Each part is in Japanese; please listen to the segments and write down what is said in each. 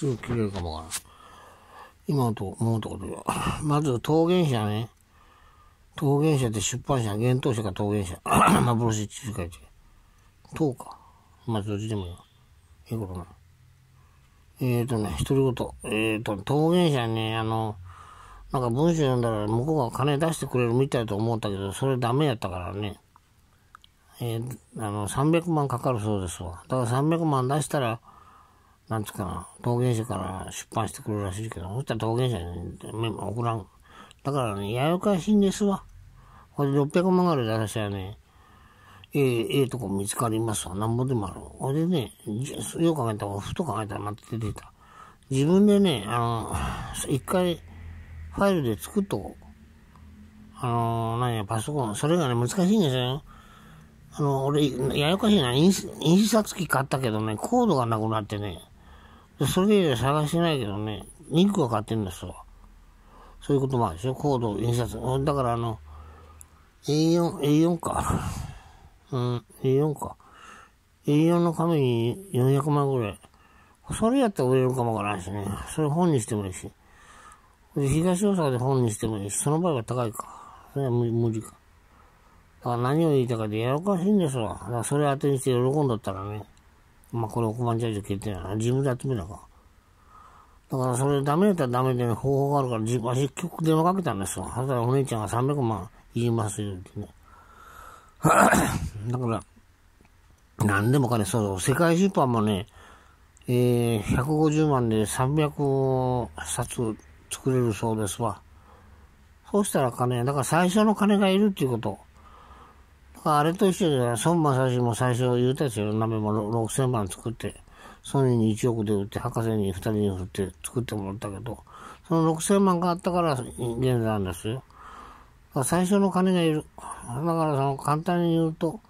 すぐ切れるかもからん。今と思うところでは。まず、桃源社ね。桃源社って出版社、幻冬社か桃源社。幻って書いて。桃か。まあ、どっちでもいいわ。いいことない。えっ、ー、とね、独り言。えっ、ー、と、桃源社ね、あの、なんか文章読んだら向こうが金出してくれるみたいと思ったけど、それダメやったからね。えー、あの、300万かかるそうですわ。だから300万出したら、なんつうかな、桃源社から出版してくるらしいけど、そしたら桃源社に送らん。だからね、ややかしいんですわ。これ600万ぐらい出したらね、ええ、ええとこ見つかりますわ。なんぼでもある。これでね、よく考えたら、ふと考えたらまた出てた。自分でね、あの、一回、ファイルで作っとこう。あのー、何や、パソコン。それがね、難しいんですよ。あの、俺、ややこしいな。印刷機買ったけどね、コードがなくなってね。それで探してないけどね、ニックは買ってんですわ。そういうこともあるでしょ？コード、印刷。だからあの、A4、A4 か。うん、A4 か。A4 の紙に400万ぐらい。それやったら売れるかもわからんしね。それ本にしてもいいし。東大阪で本にしてもいいし、その場合は高いか。それは無理か。だから何を言いたかでやらかしいんですわ。だからそれ当てにして喜んだったらね。まあこれ億万チャージ決定やな。自分で集めなか。だからそれダメだったらダメで、ね、方法があるから、自分、結局電話かけたんですよ。そしたらお姉ちゃんが300万言いますよってね。だから、何でもかね、そう、世界出版もね、えー、150万で300冊作れるそうですわ。そうしたら金、だから最初の金がいるっていうこと。あれと一緒で、孫正義も最初言うたですよ。鍋も6000万作って、ソニーに1億で売って、博士に2人に振って作ってもらったけど、その6000万があったから現在なんですよ。最初の金がいる。だからその簡単に言うと、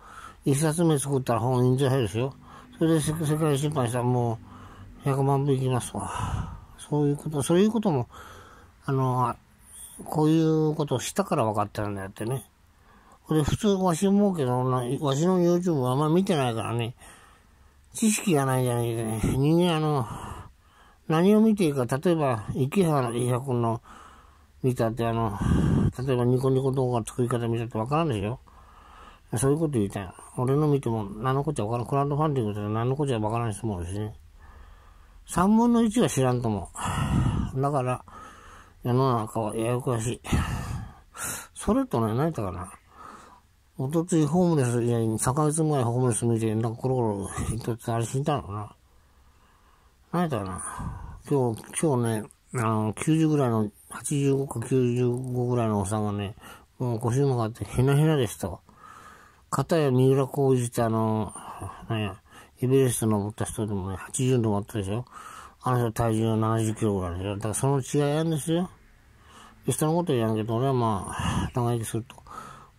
一冊目作ったら本印税入るでしょ。それで世界出版したらもう100万部いきますわ。そういうこと、そういうことも、あの、こういうことをしたから分かってるんだよってね。これ普通わし思うけど、わしの YouTube はあんま見てないからね、知識がないじゃないけどね、人間あの、何を見ていいか、例えば、池原伊也君の見たってあの、例えばニコニコ動画作り方見たってわからんでしょそういうこと言いたい。俺の見ても何のこっちゃわからん。クラウドファンディングって何のこっちゃわからん人もいるしね。三分の一は知らんと思う。だから、世の中はややこしい。それとね、何やったかな。おとついホームレス、いや、3ヶ月前ホームレス見て、なんかコロコロ一つあれ死んだのかな。何やったかな。今日、今日ね、あの、90ぐらいの、85か95ぐらいのおっさんがね、もう腰もがあってヘナヘナでしたわ。片や三浦浩二ってあの、なんや、エベレスト登った人でもね、80登ったでしょ。あの人体重70キロぐらいでしょ。だからその違いあるんですよ。人のこと言わんけど、俺はまあ、長生きすると。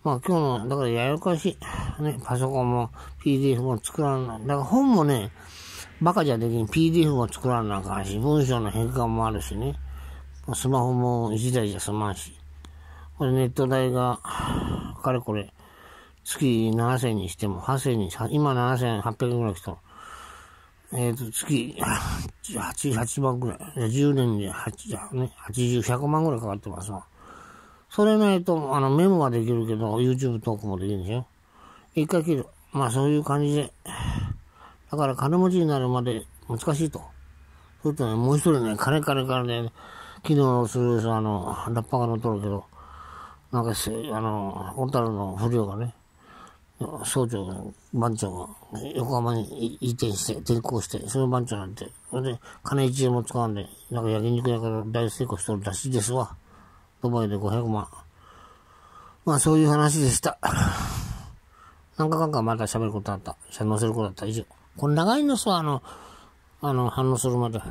まあ今日の、だからややかしい。ね、パソコンも PDF も作らんない。だから本もね、バカじゃできん PDF も作らんなあかんし、文章の変換もあるしね。スマホも1台じゃ済まんし。これネット代が、かれこれ、月7000にしても、8000に、今7800円ぐらい来たえっ、ー、と、月8、8万ぐらい。10年で8、ね、80、100万ぐらいかかってますわ。それないと、あの、メモはできるけど、YouTube トークもできるんですよ。一回切る。まあ、そういう感じで。だから、金持ちになるまで難しいと。それとね、もう一人ね、金金からね、昨日のする、あの、ラッパが乗っとるけど、なんか、あの、小樽の不良がね、総長が、番長が、横浜に移転して、転校して、その番長なんて、それで、金一円も使うんで、なんか焼肉屋から大成功しとるらしいですわ。ドバイで500万。まあそういう話でした。なんかかんかまた喋ることあった。載せることあった。以上。これ長いのさ、あの、あの、反応するまで。